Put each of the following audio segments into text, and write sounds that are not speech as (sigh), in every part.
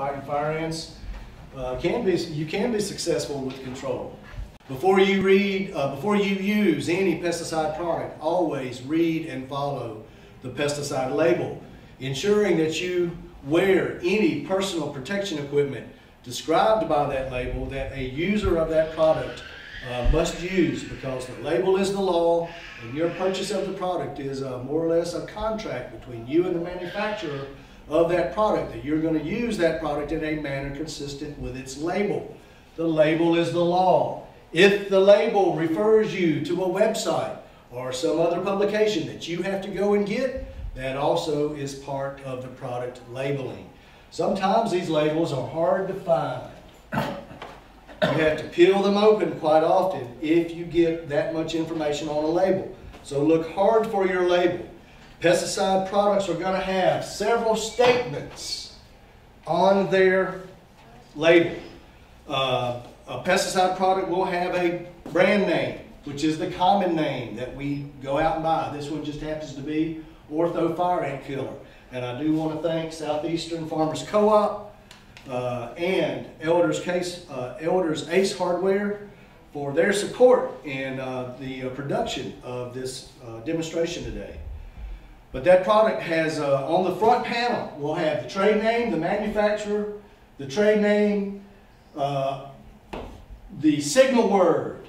fighting fire ants, uh, can be, you can be successful with control. Before you read, uh, before you use any pesticide product, always read and follow the pesticide label, ensuring that you wear any personal protection equipment described by that label that a user of that product uh, must use because the label is the law and your purchase of the product is uh, more or less a contract between you and the manufacturer of that product that you're going to use that product in a manner consistent with its label. The label is the law. If the label refers you to a website or some other publication that you have to go and get, that also is part of the product labeling. Sometimes these labels are hard to find. You have to peel them open quite often if you get that much information on a label. So look hard for your label. Pesticide products are going to have several statements on their label. Uh, a pesticide product will have a brand name, which is the common name that we go out and buy. This one just happens to be Ortho Fire Ant Killer. And I do want to thank Southeastern Farmers Co-op uh, and Elders, Case, uh, Elders Ace Hardware for their support in uh, the uh, production of this uh, demonstration today. But that product has, uh, on the front panel, we'll have the trade name, the manufacturer, the trade name, the signal word,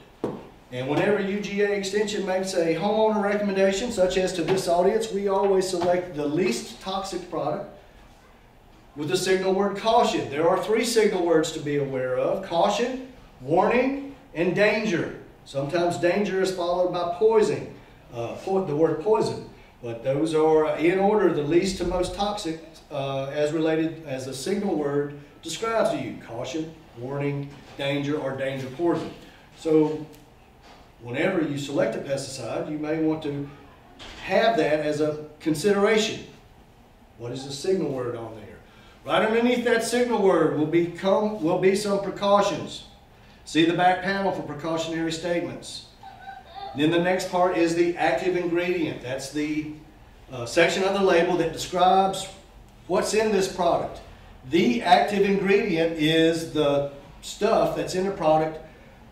and whenever UGA Extension makes a homeowner recommendation, such as to this audience, we always select the least toxic product with the signal word caution. There are three signal words to be aware of. Caution, warning, and danger. Sometimes danger is followed by poison, uh, the word poison. But those are, uh, in order, the least to most toxic uh, as related as a signal word describes to you. Caution, warning, danger, or danger poison. So whenever you select a pesticide, you may want to have that as a consideration. What is the signal word on there? Right underneath that signal word will, become, will be some precautions. See the back panel for precautionary statements. Then the next part is the active ingredient. That's the uh, section of the label that describes what's in this product. The active ingredient is the stuff that's in the product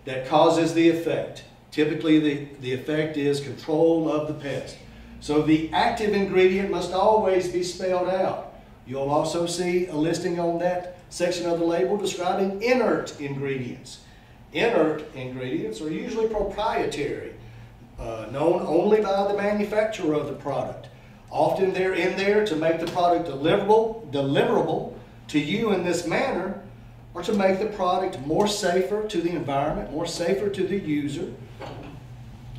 that causes the effect. Typically, the, the effect is control of the pest. So the active ingredient must always be spelled out. You'll also see a listing on that section of the label describing inert ingredients. Inert ingredients are usually proprietary, uh, known only by the manufacturer of the product. Often they're in there to make the product deliverable, deliverable to you in this manner, or to make the product more safer to the environment, more safer to the user,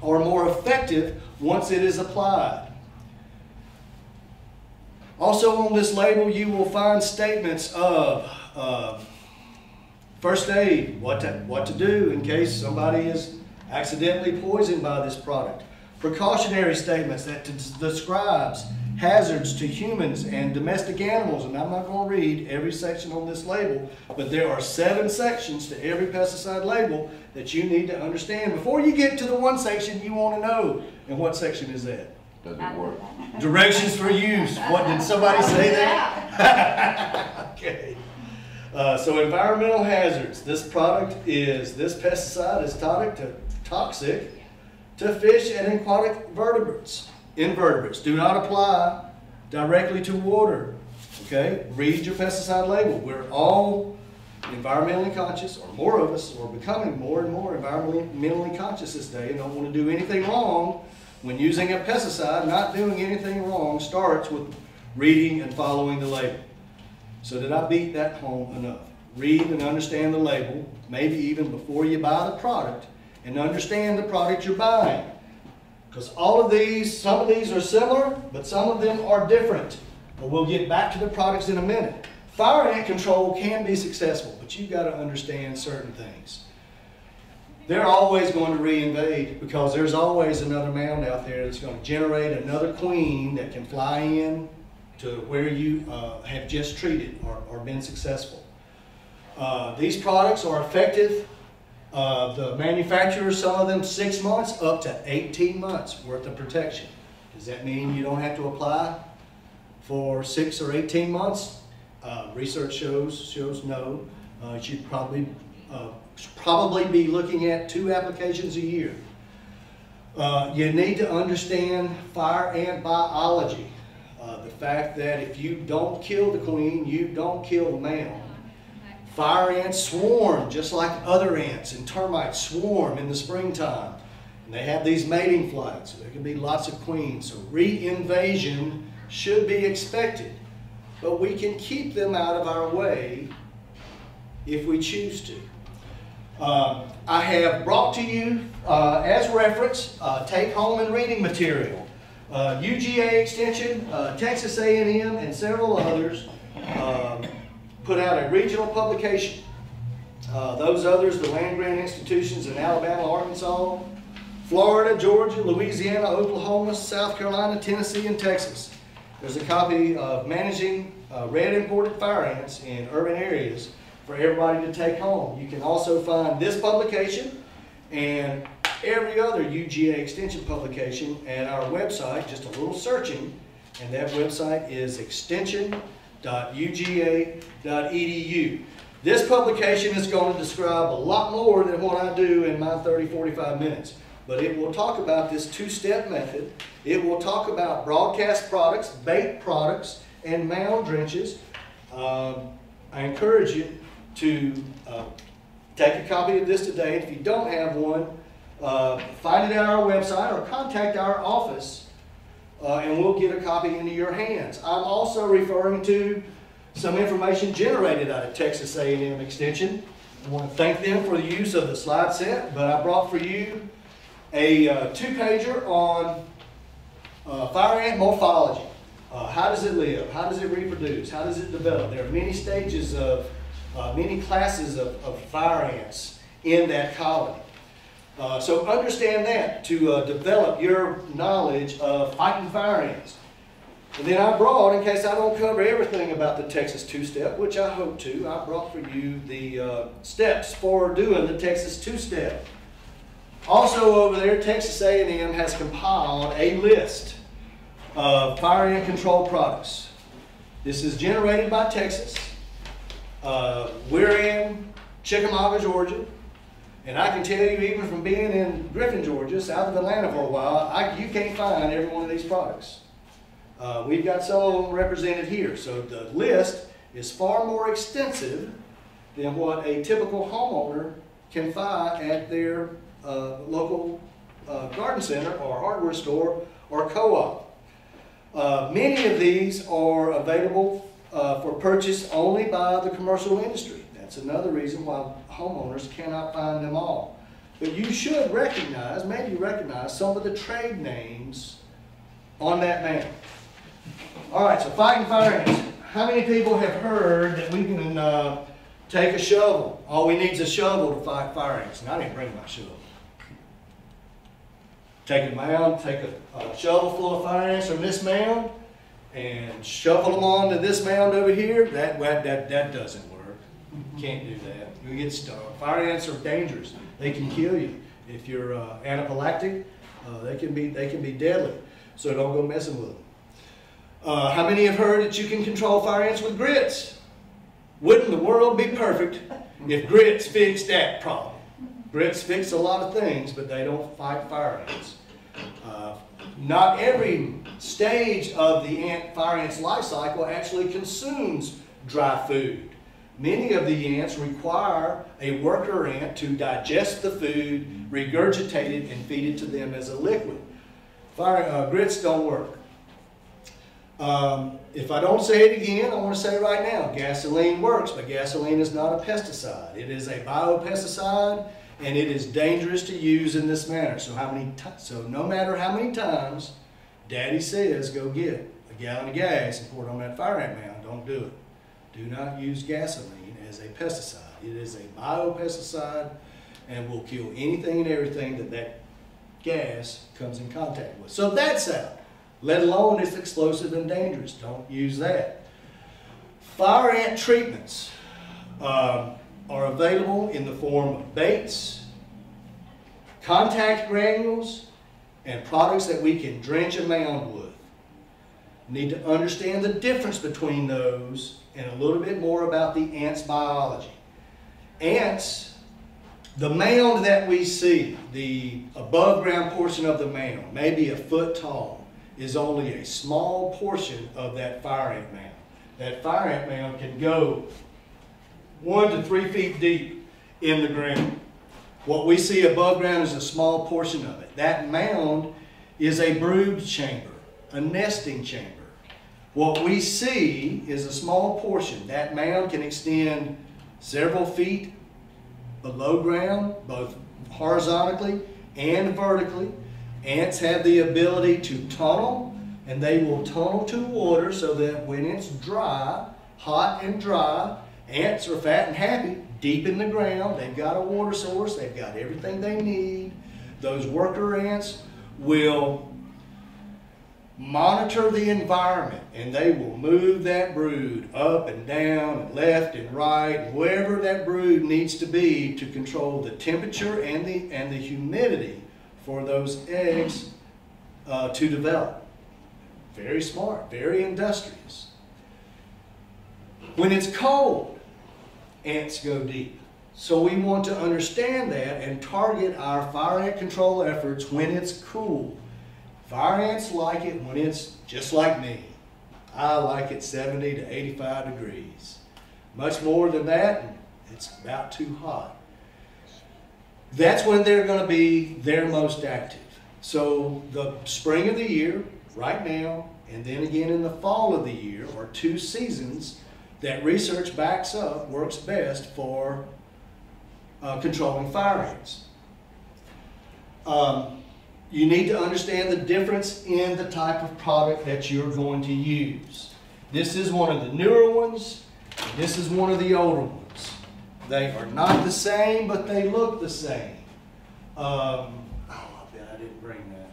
or more effective once it is applied. Also on this label you will find statements of uh, first aid, what to, what to do in case somebody is accidentally poisoned by this product. Precautionary statements that describes hazards to humans and domestic animals. And I'm not going to read every section on this label, but there are seven sections to every pesticide label that you need to understand before you get to the one section you want to know. And what section is that? Does it work? Directions for use. What did somebody say that? (laughs) okay. Uh, so environmental hazards. This product is this pesticide is toxic to toxic to fish and aquatic vertebrates invertebrates. Do not apply directly to water. Okay? Read your pesticide label. We're all environmentally conscious, or more of us are becoming more and more environmentally conscious this day and don't want to do anything wrong. When using a pesticide, not doing anything wrong starts with reading and following the label. So did I beat that home enough? Read and understand the label, maybe even before you buy the product, and understand the product you're buying. Because all of these, some of these are similar, but some of them are different. But we'll get back to the products in a minute. Fire ant control can be successful, but you've got to understand certain things. They're always going to reinvade because there's always another mound out there that's going to generate another queen that can fly in to where you uh, have just treated or, or been successful. Uh, these products are effective uh, the manufacturers, some of them six months up to 18 months worth of protection. Does that mean you don't have to apply for six or 18 months? Uh, research shows shows no. Uh, you should probably uh, probably be looking at two applications a year. Uh, you need to understand fire ant biology. Uh, the fact that if you don't kill the queen, you don't kill the male. Fire ants swarm just like other ants and termites swarm in the springtime. And they have these mating flights. There can be lots of queens. So reinvasion should be expected. But we can keep them out of our way if we choose to. Uh, I have brought to you uh, as reference uh, take home and reading material. UGA uh, Extension, uh, Texas A&M, and several others um, put out a regional publication. Uh, those others, the land grant institutions in Alabama, Arkansas, Florida, Georgia, Louisiana, Oklahoma, South Carolina, Tennessee, and Texas. There's a copy of Managing Red Imported Fire Ants in Urban Areas for everybody to take home. You can also find this publication and every other UGA extension publication at our website, just a little searching, and that website is extension.uga.edu. This publication is going to describe a lot more than what I do in my 30, 45 minutes, but it will talk about this two-step method. It will talk about broadcast products, bait products, and mound drenches. Um, I encourage you to uh, take a copy of this today. If you don't have one, uh, find it at our website or contact our office uh, and we'll get a copy into your hands. I'm also referring to some information generated out of Texas A&M Extension. I want to thank them for the use of the slide set, but I brought for you a uh, two-pager on uh, fire ant morphology. Uh, how does it live? How does it reproduce? How does it develop? There are many stages of uh, many classes of, of, fire ants in that colony. Uh, so understand that to uh, develop your knowledge of fighting fire ants. And then I brought, in case I don't cover everything about the Texas two-step, which I hope to, I brought for you the uh, steps for doing the Texas two-step. Also over there, Texas A&M has compiled a list of fire ant control products. This is generated by Texas. Uh, we're in Chickamauga, Georgia, and I can tell you, even from being in Griffin, Georgia, south of Atlanta for a while, I, you can't find every one of these products. Uh, we've got some represented here, so the list is far more extensive than what a typical homeowner can find at their uh, local uh, garden center or hardware store or co-op. Uh, many of these are available uh, for purchase only by the commercial industry. That's another reason why homeowners cannot find them all. But you should recognize, maybe recognize some of the trade names on that map. All right, so fighting fire ants. How many people have heard that we can uh, take a shovel? All we need is a shovel to fight fire ants. And I didn't bring my shovel. Take a mound, take a, a shovel full of fire ants from this mound, and shovel them onto this mound over here, that, that, that doesn't. Can't do that. You get stung. Fire ants are dangerous. They can kill you. If you're uh, anaphylactic, uh, they, can be, they can be deadly. So don't go messing with them. Uh, how many have heard that you can control fire ants with grits? Wouldn't the world be perfect if grits fixed that problem? Grits fix a lot of things, but they don't fight fire ants. Uh, not every stage of the ant, fire ant's life cycle actually consumes dry food. Many of the ants require a worker ant to digest the food, regurgitate it, and feed it to them as a liquid. Fire, uh, grits don't work. Um, if I don't say it again, I want to say it right now. Gasoline works, but gasoline is not a pesticide. It is a biopesticide and it is dangerous to use in this manner. So how many so no matter how many times Daddy says go get a gallon of gas and pour it on that fire ant mound, don't do it. Do not use gasoline as a pesticide. It is a biopesticide and will kill anything and everything that that gas comes in contact with. So that's out. Let alone it's explosive and dangerous. Don't use that. Fire ant treatments. Um, are available in the form of baits, contact granules, and products that we can drench a mound with. Need to understand the difference between those and a little bit more about the ant's biology. Ants, the mound that we see, the above ground portion of the mound, maybe a foot tall, is only a small portion of that fire ant mound. That fire ant mound can go one to three feet deep in the ground. What we see above ground is a small portion of it. That mound is a brood chamber, a nesting chamber. What we see is a small portion. That mound can extend several feet below ground, both horizontally and vertically. Ants have the ability to tunnel, and they will tunnel to water so that when it's dry, hot and dry, ants are fat and happy deep in the ground. They've got a water source, they've got everything they need. Those worker ants will monitor the environment and they will move that brood up and down and left and right wherever that brood needs to be to control the temperature and the and the humidity for those eggs uh, to develop. Very smart very industrious. When it's cold ants go deep. So we want to understand that and target our fire ant control efforts when it's cool Fire ants like it when it's just like me. I like it 70 to 85 degrees. Much more than that, it's about too hot. That's when they're going to be their most active. So the spring of the year, right now, and then again in the fall of the year are two seasons that research backs up works best for uh, controlling fire ants. Um, you need to understand the difference in the type of product that you're going to use. This is one of the newer ones. This is one of the older ones. They are not the same, but they look the same. Um, oh, I bet I didn't bring that.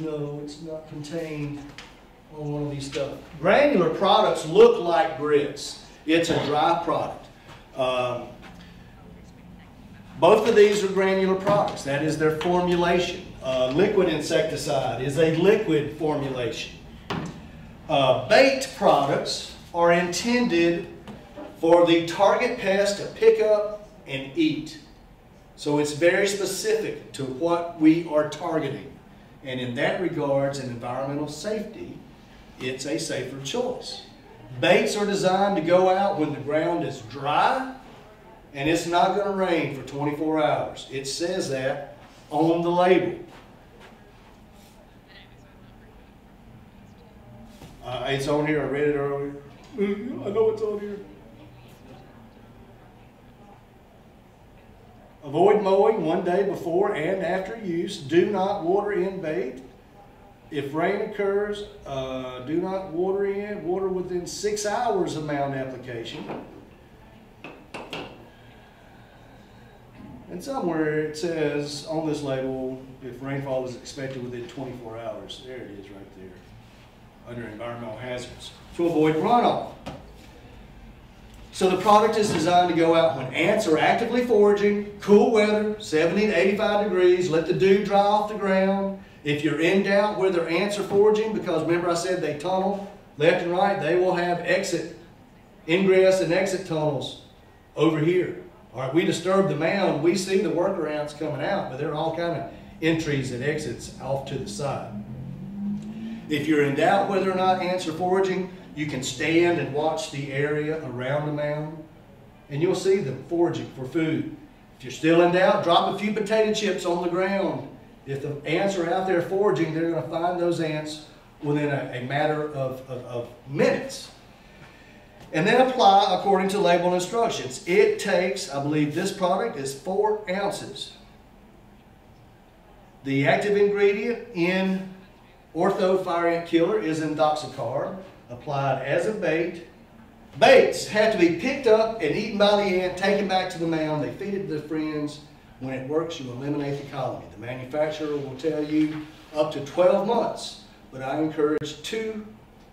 No, it's not contained on one of these stuff. Granular products look like grits. It's a dry product. Um, both of these are granular products. That is their formulation. Uh, liquid insecticide is a liquid formulation. Uh, bait products are intended for the target pest to pick up and eat. So it's very specific to what we are targeting. And in that regards, in environmental safety, it's a safer choice. Baits are designed to go out when the ground is dry and it's not going to rain for 24 hours. It says that on the label. Uh, it's on here. I read it earlier. I know it's on here. Avoid mowing one day before and after use. Do not water in bait. If rain occurs, uh, do not water in. Water within six hours of mound application. And somewhere it says on this label, if rainfall is expected within 24 hours. There it is right there, under environmental hazards, to avoid runoff. So the product is designed to go out when ants are actively foraging, cool weather, 70 to 85 degrees, let the dew dry off the ground. If you're in doubt whether ants are foraging, because remember I said they tunnel left and right, they will have exit, ingress and exit tunnels over here. All right, we disturb the mound, we see the worker ants coming out, but there are all kind of entries and exits off to the side. If you're in doubt whether or not ants are foraging, you can stand and watch the area around the mound, and you'll see them foraging for food. If you're still in doubt, drop a few potato chips on the ground. If the ants are out there foraging, they're going to find those ants within a, a matter of, of, of minutes and then apply according to label instructions. It takes, I believe this product is four ounces. The active ingredient in Ortho Fire Ant Killer is indoxacarb, applied as a bait. Baits have to be picked up and eaten by the ant, taken back to the mound. They feed it to their friends. When it works, you eliminate the colony. The manufacturer will tell you up to 12 months, but I encourage two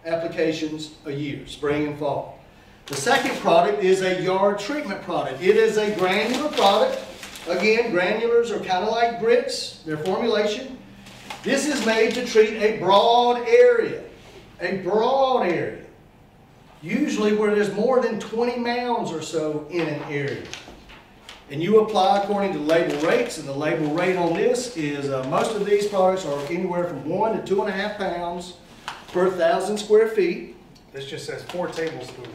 applications a year, spring and fall. The second product is a yard treatment product. It is a granular product. again, granulars are kind of like grits, their formulation. This is made to treat a broad area, a broad area. Usually where there's more than 20 mounds or so in an area. And you apply according to label rates, and the label rate on this is, uh, most of these products are anywhere from one to two and a half pounds per thousand square feet. This just says four tablespoons.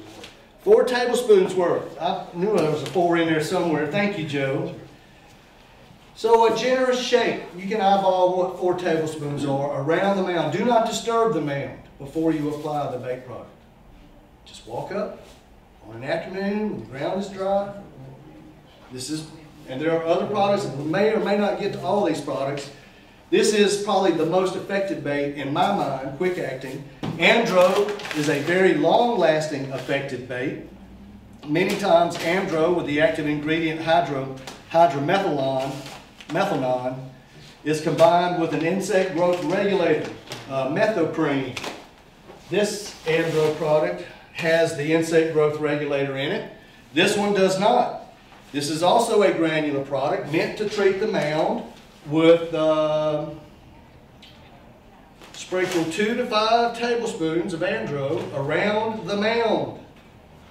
Four tablespoons worth. I knew there was a four in there somewhere. Thank you, Joe. So a generous shake, you can eyeball what four tablespoons are around the mound. Do not disturb the mound before you apply the bait product. Just walk up on an afternoon when the ground is dry. This is, and there are other products, we may or may not get to all these products. This is probably the most effective bait in my mind, quick acting. Amdro is a very long lasting effective bait. Many times Amdro with the active ingredient hydro, hydromethalon, methanol, is combined with an insect growth regulator, uh, methoprene. This Amdro product has the insect growth regulator in it. This one does not. This is also a granular product meant to treat the mound with uh, sprinkle two to five tablespoons of Amdro around the mound.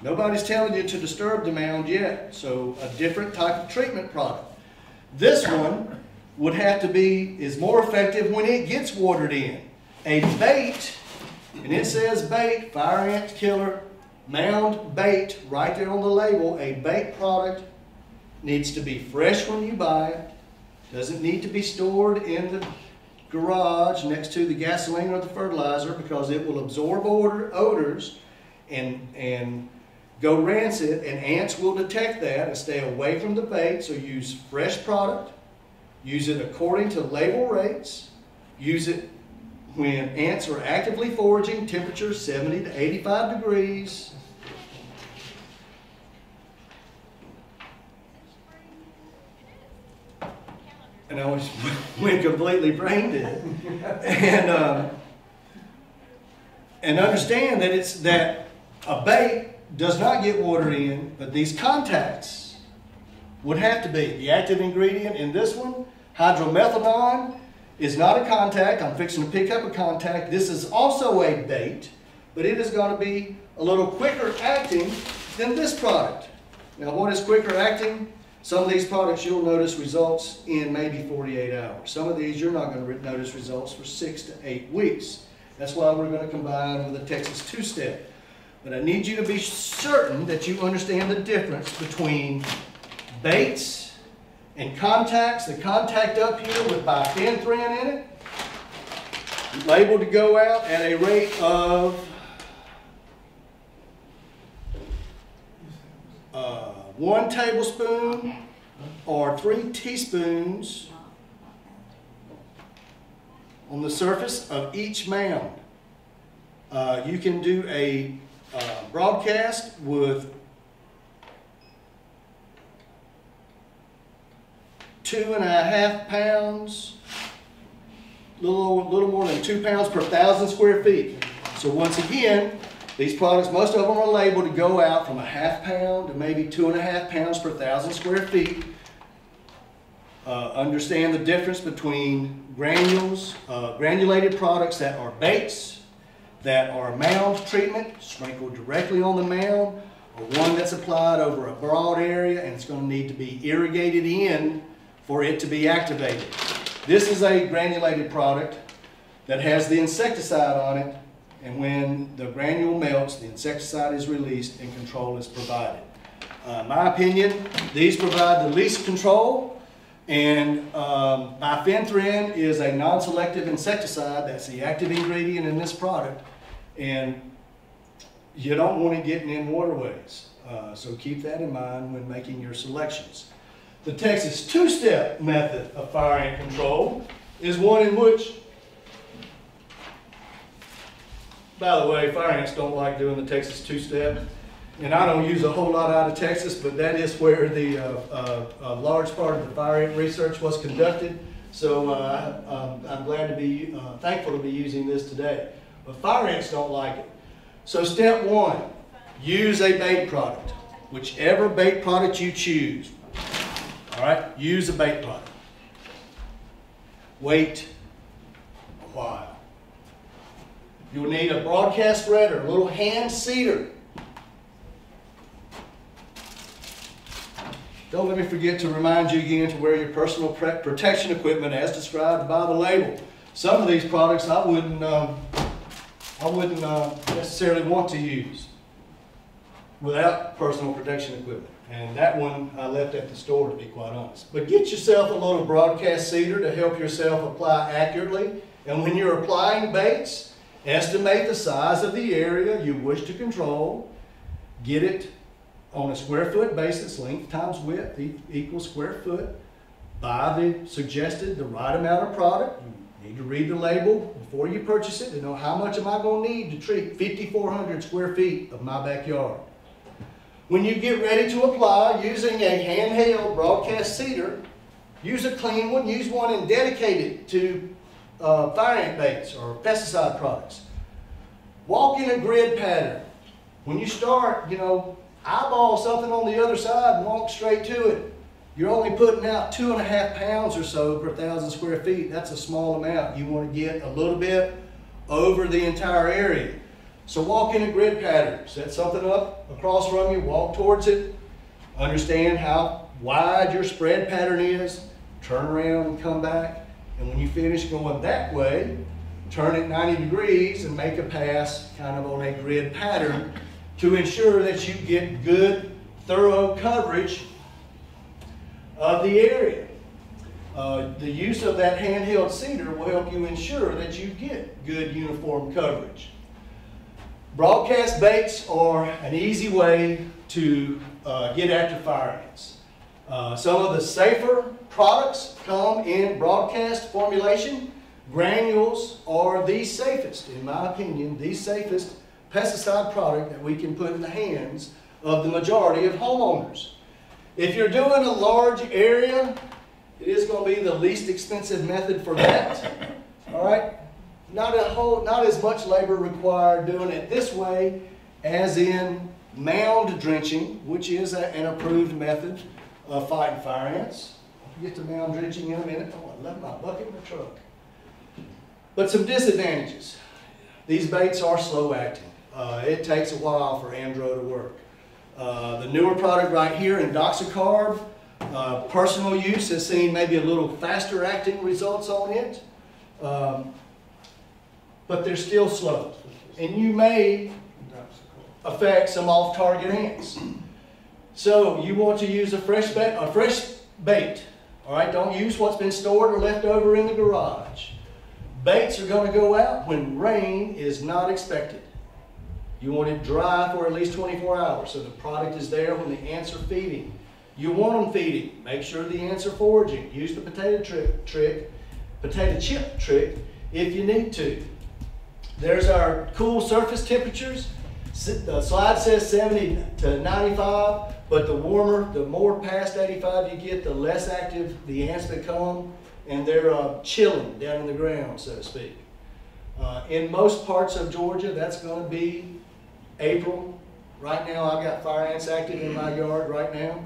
Nobody's telling you to disturb the mound yet, so a different type of treatment product. This one would have to be, is more effective when it gets watered in. A bait, and it says bait, fire ant killer, mound bait, right there on the label, a bait product needs to be fresh when you buy it, doesn't need to be stored in the garage next to the gasoline or the fertilizer because it will absorb odor, odors and, and go rancid and ants will detect that and stay away from the bait. So use fresh product, use it according to label rates, use it when ants are actively foraging, temperature 70 to 85 degrees, and I was (laughs) went completely brain dead. and um, and understand that it's that a bait does not get watered in, but these contacts would have to be. The active ingredient in this one, hydromethanol, is not a contact. I'm fixing to pick up a contact. This is also a bait, but it is going to be a little quicker acting than this product. Now, what is quicker acting? Some of these products you'll notice results in maybe 48 hours. Some of these you're not going to notice results for six to eight weeks. That's why we're going to combine with a Texas two-step. But I need you to be certain that you understand the difference between baits and contacts. The contact up here with bifenthrin in it, labeled to go out at a rate of uh, one tablespoon or three teaspoons on the surface of each mound. Uh, you can do a uh, broadcast with two and a half pounds, little, little more than two pounds per thousand square feet. So once again, these products, most of them are labeled to go out from a half pound to maybe two and a half pounds per thousand square feet. Uh, understand the difference between granules, uh, granulated products that are baits, that are mound treatment, sprinkled directly on the mound, or one that's applied over a broad area and it's going to need to be irrigated in for it to be activated. This is a granulated product that has the insecticide on it and when the granule melts, the insecticide is released and control is provided. Uh, my opinion, these provide the least control, and um, bifenthrin is a non-selective insecticide. That's the active ingredient in this product, and you don't want it getting in waterways. Uh, so keep that in mind when making your selections. The Texas two-step method of fire ant control is one in which By the way, fire ants don't like doing the Texas two-step. And I don't use a whole lot out of Texas, but that is where the uh, uh, a large part of the fire ant research was conducted. So uh, I'm, I'm, glad to be, uh, thankful to be using this today. But fire ants don't like it. So step one, use a bait product. Whichever bait product you choose. All right, use a bait product. Wait a while. You'll need a broadcast spreader, a little hand seeder. Don't let me forget to remind you again to wear your personal protection equipment as described by the label. Some of these products I wouldn't, um, I wouldn't uh, necessarily want to use without personal protection equipment. And that one I left at the store to be quite honest. But get yourself a little broadcast seeder to help yourself apply accurately. And when you're applying baits, estimate the size of the area you wish to control. Get it on a square foot basis, length times width equals square foot. Buy the suggested, the right amount of product. You need to read the label before you purchase it to know how much am I going to need to treat 5,400 square feet of my backyard. When you get ready to apply using a handheld broadcast seeder, use a clean one, use one and dedicate it to uh, fire ant baits or pesticide products. Walk in a grid pattern. When you start, you know, eyeball something on the other side and walk straight to it. You're only putting out two and a half pounds or so per thousand square feet. That's a small amount. You want to get a little bit over the entire area. So walk in a grid pattern. Set something up across from you, walk towards it. Understand how wide your spread pattern is. Turn around and come back. And when you finish going that way, turn it 90 degrees and make a pass kind of on a grid pattern to ensure that you get good, thorough coverage of the area. Uh, the use of that handheld seeder will help you ensure that you get good uniform coverage. Broadcast baits are an easy way to uh, get after fire ants. Uh, some of the safer products come in broadcast formulation. Granules are the safest, in my opinion, the safest pesticide product that we can put in the hands of the majority of homeowners. If you're doing a large area, it is going to be the least expensive method for that. All right? Not a whole, not as much labor required doing it this way as in mound drenching, which is a- an approved method of fighting fire ants. Get to mound drenching in a minute. Oh, I left my bucket in the truck. But some disadvantages. These baits are slow acting. Uh, it takes a while for Amdro to work. Uh, the newer product right here, Indoxacarb, uh, personal use has seen maybe a little faster acting results on it. Um, but they're still slow. And you may affect some off-target ants. So you want to use a fresh a fresh bait. All right, don't use what's been stored or left over in the garage. Baits are going to go out when rain is not expected. You want it dry for at least 24 hours so the product is there when the ants are feeding. You want them feeding. Make sure the ants are foraging. Use the potato trick, trick, potato chip trick if you need to. There's our cool surface temperatures. The slide says 70 to 95, but the warmer, the more past 85 you get, the less active the ants become, and they're uh, chilling down in the ground, so to speak. Uh, in most parts of Georgia, that's going to be April. Right now, I've got fire ants active in my yard right now.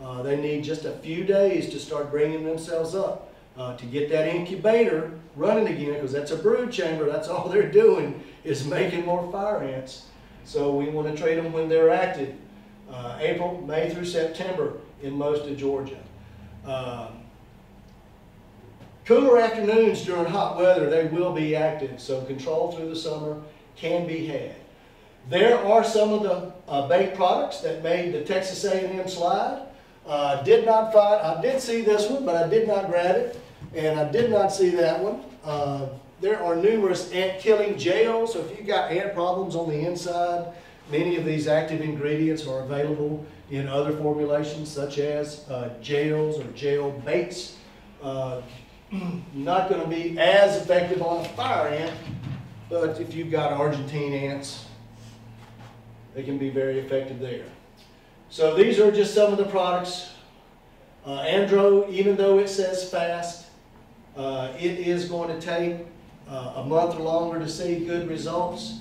Uh, they need just a few days to start bringing themselves up uh, to get that incubator running again because that's a brood chamber. That's all they're doing is (laughs) making more fire ants. So we want to treat them when they're active. Uh, April, May through September in most of Georgia. Um, Cooler afternoons during hot weather, they will be active, so control through the summer can be had. There are some of the uh, bait products that made the Texas A&M slide. Uh, did not find, I did see this one, but I did not grab it, and I did not see that one. Uh, there are numerous ant-killing gels, so if you've got ant problems on the inside, many of these active ingredients are available in other formulations, such as uh, gels or gel baits. Uh, (clears throat) not going to be as effective on a fire ant, but if you've got Argentine ants, they can be very effective there. So these are just some of the products. Uh, Amdro, even though it says fast, uh, it is going to take uh, a month or longer to see good results.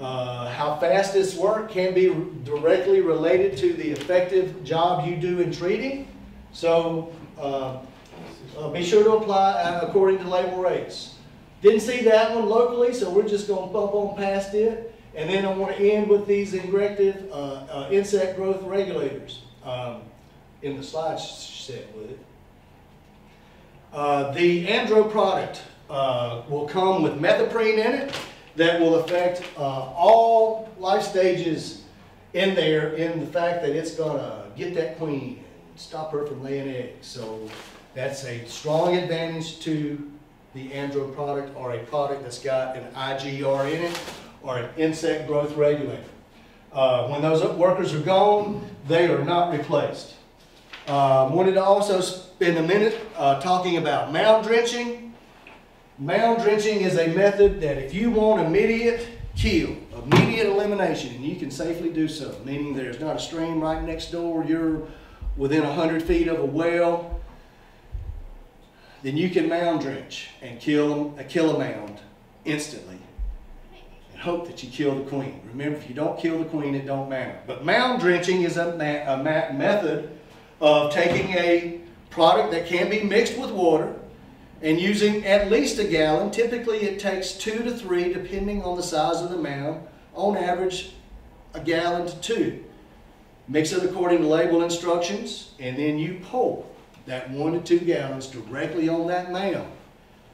Uh, how fast this work can be directly related to the effective job you do in treating. So, uh, uh, be sure to apply uh, according to label rates. Didn't see that one locally, so we're just gonna bump on past it. And then I wanna end with these uh, insect growth regulators, um, in the slide set with it. The Amdro product, uh, will come with methoprene in it that will affect, uh, all life stages in there in the fact that it's gonna get that queen and stop her from laying eggs. So that's a strong advantage to the Amdro product or a product that's got an IGR in it or an insect growth regulator. Uh, when those workers are gone, they are not replaced. Uh, wanted to also spend a minute uh, talking about mound drenching. Mound drenching is a method that if you want immediate kill, immediate elimination, and you can safely do so, meaning there's not a stream right next door, you're within 100 feet of a well, then you can mound drench and kill, a kill a mound instantly and hope that you kill the queen. Remember, if you don't kill the queen, it don't matter. But mound drenching is a, ma- a ma- method of taking a product that can be mixed with water and using at least a gallon. Typically, it takes two to three, depending on the size of the mound. On average, a gallon to two. Mix it according to label instructions, and then you pour that one to two gallons directly on that mound.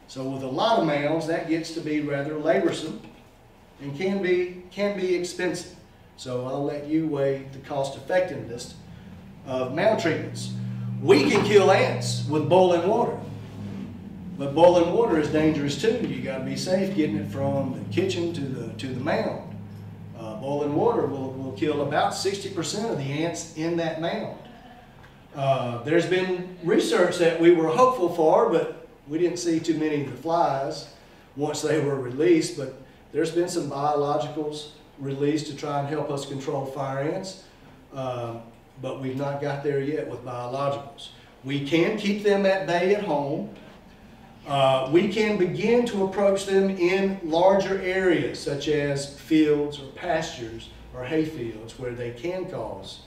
So with a lot of mounds, that gets to be rather laborsome and can be, can be expensive. So I'll let you weigh the cost effectiveness of mound treatments. We can kill ants with boiling water. But boiling water is dangerous too. You got to be safe getting it from the kitchen to the to the mound. Uh, boiling water will, will kill about 60% of the ants in that mound. Uh, there's been research that we were hopeful for, but we didn't see too many of the flies once they were released. But there's been some biologicals released to try and help us control fire ants, uh, but we've not got there yet with biologicals. We can keep them at bay at home. Uh, we can begin to approach them in larger areas, such as fields or pastures or hay fields, where they can cause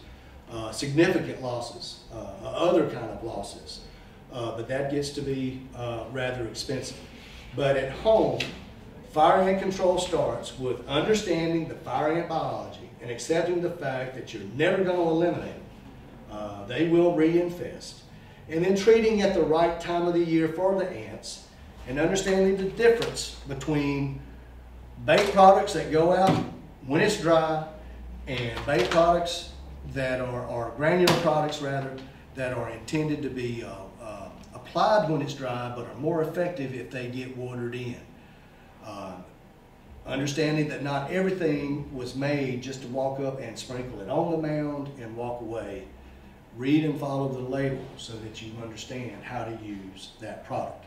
uh, significant losses, uh, other kind of losses. Uh, but that gets to be uh, rather expensive. But at home, fire ant control starts with understanding the fire ant biology and accepting the fact that you're never going to eliminate them. Uh, they will reinfest and then treating at the right time of the year for the ants and understanding the difference between bait products that go out when it's dry and bait products that are, are granular products rather that are intended to be uh, uh, applied when it's dry but are more effective if they get watered in. Uh, understanding that not everything was made just to walk up and sprinkle it on the mound and walk away read and follow the label so that you understand how to use that product.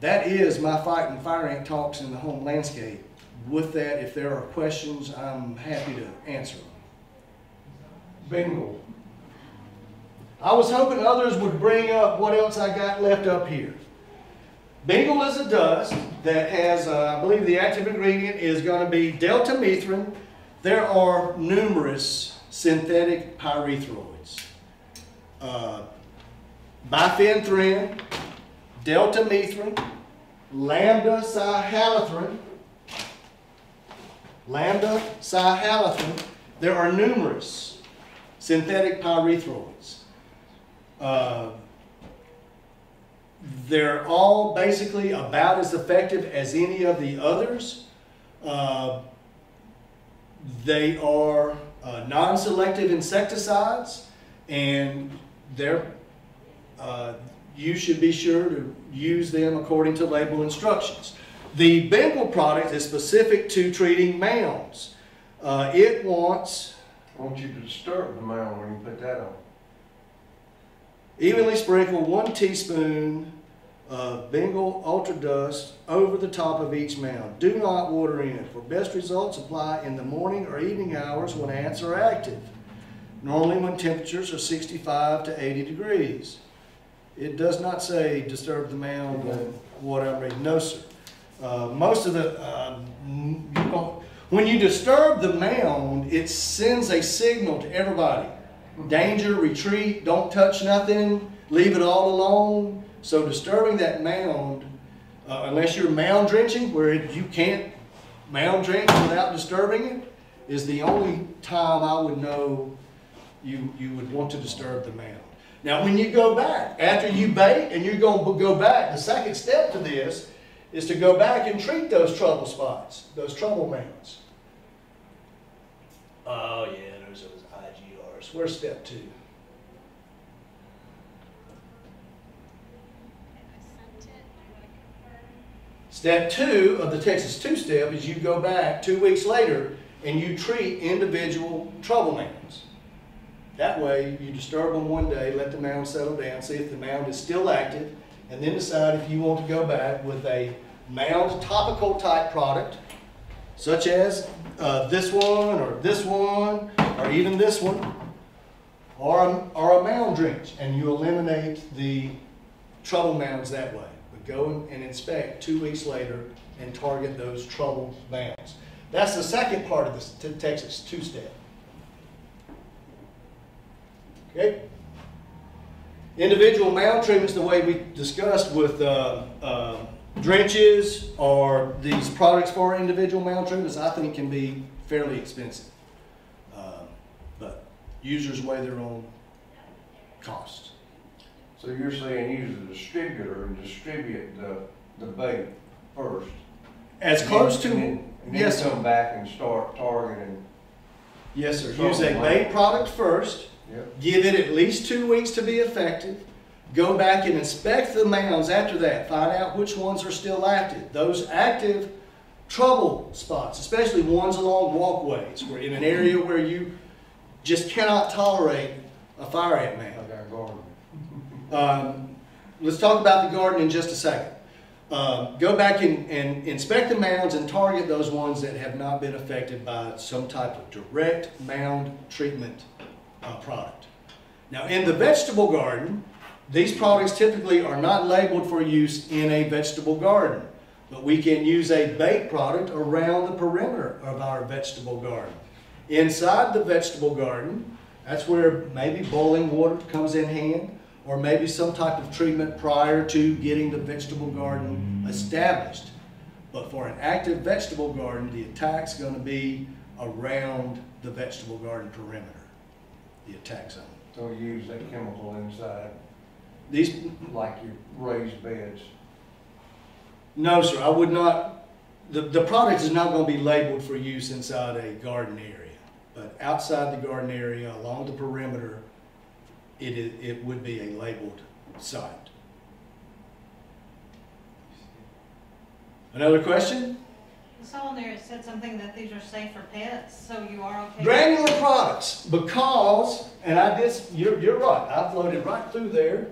That is my fighting fire ant talks in the home landscape. With that, if there are questions, I'm happy to answer them. Bingo. I was hoping others would bring up what else I got left up here. Bengal is a dust that has, uh, I believe the active ingredient is going to be deltamethrin. There are numerous synthetic pyrethroids uh, bifenthrin, deltamethrin, lambda cyhalothrin, lambda cyhalothrin. There are numerous synthetic pyrethroids. Uh, they're all basically about as effective as any of the others. Uh, they are uh, non-selective insecticides and they're, uh, you should be sure to use them according to label instructions. The Bengal product is specific to treating mounds. Uh, it wants I want you to disturb the mound when you put that on. evenly sprinkle one teaspoon of Bengal Ultra Dust over the top of each mound. Do not water in. For best results, apply in the morning or evening hours when ants are active normally when temperatures are 65 to 80 degrees. It does not say disturb the mound and whatever. No, sir. Uh, most of the, uh, when you disturb the mound, it sends a signal to everybody. danger, retreat, don't touch nothing, leave it all alone. So disturbing that mound, uh, unless you're mound drenching, where you can't mound drench without disturbing it, is the only time I would know you, you would want to disturb the mound. Now, when you go back, after you bait and you're gonna go back, the second step to this is to go back and treat those trouble spots, those trouble mounds. Oh, yeah, there's those IGRs. Where's step two? Step two of the Texas two step is you go back two weeks later and you treat individual trouble mounds. That way, you disturb them one day, let the mound settle down, see if the mound is still active, and then decide if you want to go back with a mound topical type product, such as uh, this one, or this one, or even this one, or a, or a mound drench, and you eliminate the trouble mounds that way. But go and inspect two weeks later and target those trouble mounds. That's the second part of this Texas two-step. Okay? Individual mound treatments, the way we discussed with uh, uh, drenches or these products for individual mound treatments, I think can be fairly expensive. Um, But users weigh their own cost. So you're saying use a distributor and distribute the, the bait first? As close to, And then- And yes, then sir. come back and start targeting, Yes, sir. Use a bait product first. Yep. Give it at least two weeks to be effective. Go back and inspect the mounds after that. Find out which ones are still active. Those active trouble spots, especially ones along walkways, where in an area where you just cannot tolerate a fire ant mound. got garden. Um, let's talk about the garden in just a second. Um, go back and, and inspect the mounds and target those ones that have not been affected by some type of direct mound treatment uh, product. Now, in the vegetable garden, these products typically are not labeled for use in a vegetable garden, but we can use a bait product around the perimeter of our vegetable garden. Inside the vegetable garden, that's where maybe boiling water comes in hand, or maybe some type of treatment prior to getting the vegetable garden established. But for an active vegetable garden, the attack's gonna be around the vegetable garden perimeter, the attack zone. Don't use that chemical inside, These, like your raised beds. no, sir, I would not, the, the product is not gonna be labeled for use inside a garden area. But outside the garden area, along the perimeter, it it would be a labeled site. Another question? On there said something that these are safe for pets, so you are okay? Granular products, because, and I just, you're, you're right, I floated right through there,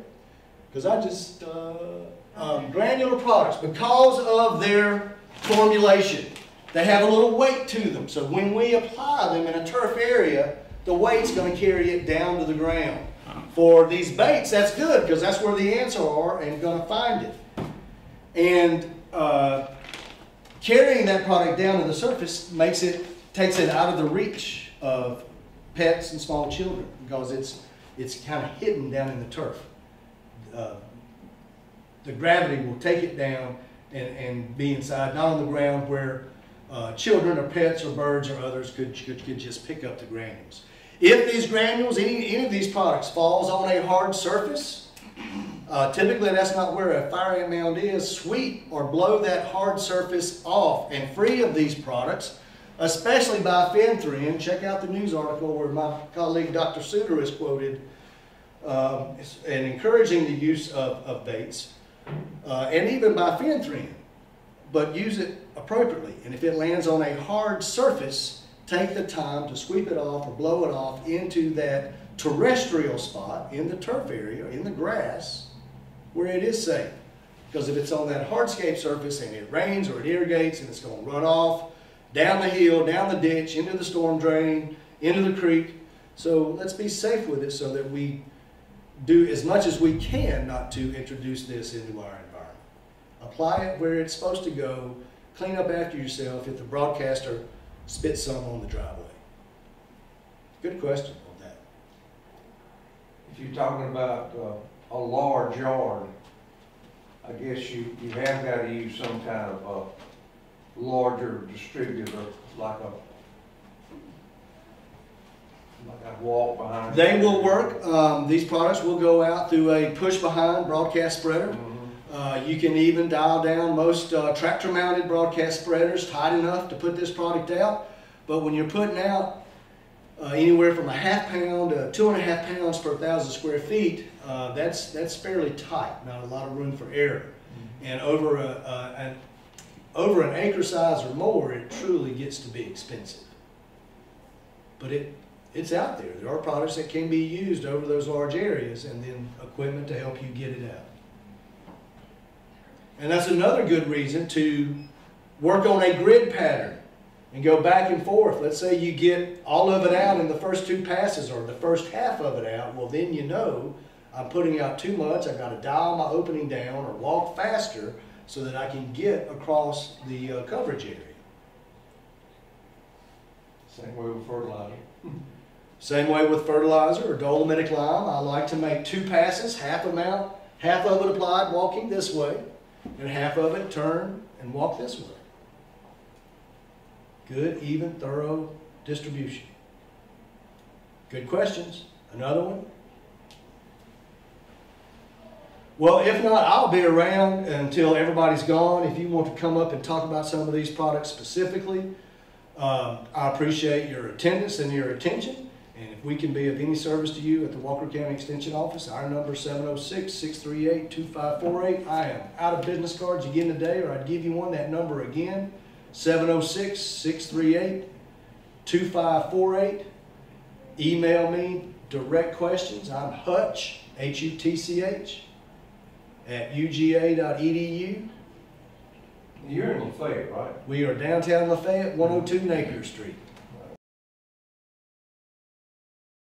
because I just, uh, um, granular products, because of their formulation, they have a little weight to them, so when we apply them in a turf area, the weight's gonna carry it down to the ground. For these baits, that's good, because that's where the ants are and gonna find it. And, uh, carrying that product down to the surface makes it, takes it out of the reach of pets and small children because it's, it's kind of hidden down in the turf. Uh, The gravity will take it down and, and be inside, not on the ground where uh, children or pets or birds or others could, could, could just pick up the granules. If these granules, any, any of these products falls on a hard surface, uh, typically, that's not where a fire mound is. Sweep or blow that hard surface off and free of these products, especially bifenthrin. Check out the news article where my colleague Dr. Suiter is quoted um, and encouraging the use of, of baits, uh, and even bifenthrin. But use it appropriately. And if it lands on a hard surface, take the time to sweep it off or blow it off into that terrestrial spot in the turf area, in the grass, where it is safe. Because if it's on that hardscape surface and it rains or it irrigates and it's going to run off down the hill, down the ditch, into the storm drain, into the creek. So let's be safe with it so that we do as much as we can not to introduce this into our environment. Apply it where it's supposed to go. Clean up after yourself if the broadcaster spits some on the driveway. Good question on that. if you're talking about, uh, a large yard, I guess you, you have gotta use some kind of a larger distributor, like a, like a walk behind. They will work, um, these products will go out through a push-behind broadcast spreader. Mhm. Uh, you can even dial down most uh, tractor-mounted broadcast spreaders tight enough to put this product out. But when you're putting out uh, anywhere from a half pound to two and a half pounds per thousand square feet, uh, that's that's fairly tight. Not a lot of room for error. And over a, a an over an acre size or more, it truly gets to be expensive. But it it's out there. There are products that can be used over those large areas, and then equipment to help you get it out. And that's another good reason to work on a grid pattern and go back and forth. Let's say you get all of it out in the first two passes or the first half of it out. Well, then you know I'm putting out too much. I've got to dial my opening down or walk faster so that I can get across the uh, coverage area. Same way with fertilizer. (laughs) Same way with fertilizer or dolomitic lime. I like to make two passes, half amount, half of it applied walking this way, and half of it turn and walk this way. Good, even, thorough distribution. Good questions. Another one? Well, if not, I'll be around until everybody's gone. If you want to come up and talk about some of these products specifically, um, I appreciate your attendance and your attention. And if we can be of any service to you at the Walker County Extension Office, our number is 706-638-2548. I am out of business cards again today, or I'd give you one, that number again, 706-638-2548. Email me direct questions. I'm Hutch, H-U-T-C-H, at uga.edu. You're in Lafayette, right? We are downtown Lafayette, 102 Napier Street.